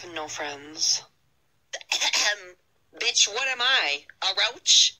have no friends. Bitch, what am I? A roach?